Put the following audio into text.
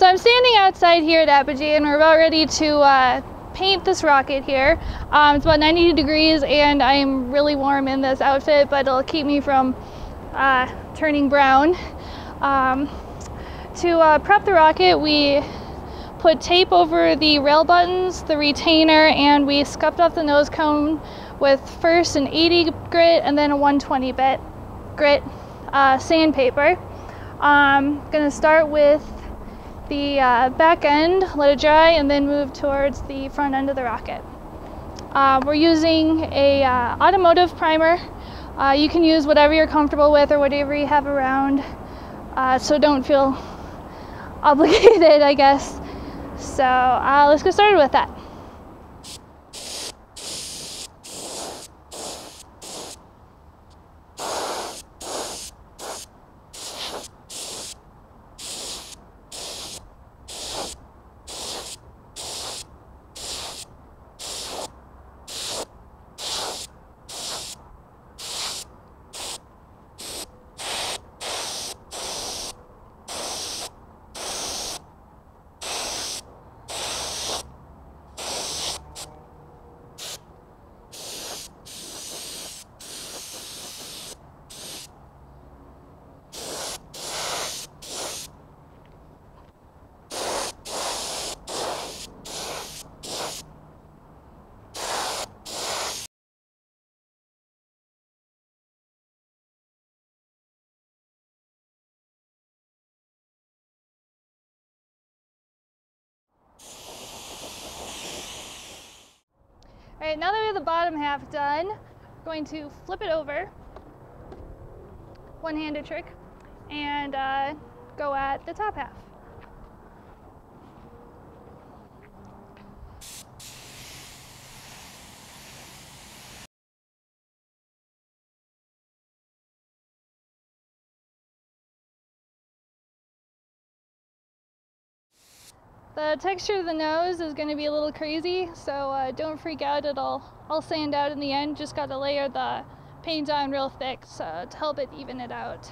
So I'm standing outside here at Apogee and we're about ready to uh, paint this rocket here. Um, it's about 90 degrees and I'm really warm in this outfit, but it'll keep me from uh, turning brown. Um, to uh, prep the rocket, we put tape over the rail buttons, the retainer, and we scuffed off the nose cone with first an 80 grit and then a 120 bit grit uh, sandpaper. I'm um, gonna start with the uh, back end, let it dry, and then move towards the front end of the rocket. Uh, we're using a uh, automotive primer. Uh, you can use whatever you're comfortable with or whatever you have around, uh, so don't feel obligated, I guess. So uh, let's get started with that. Right, now that we have the bottom half done, we're going to flip it over, one-handed trick, and uh, go at the top half. The texture of the nose is going to be a little crazy, so uh, don't freak out. It'll all sand out in the end. Just got to layer the paint on real thick so, to help it even it out.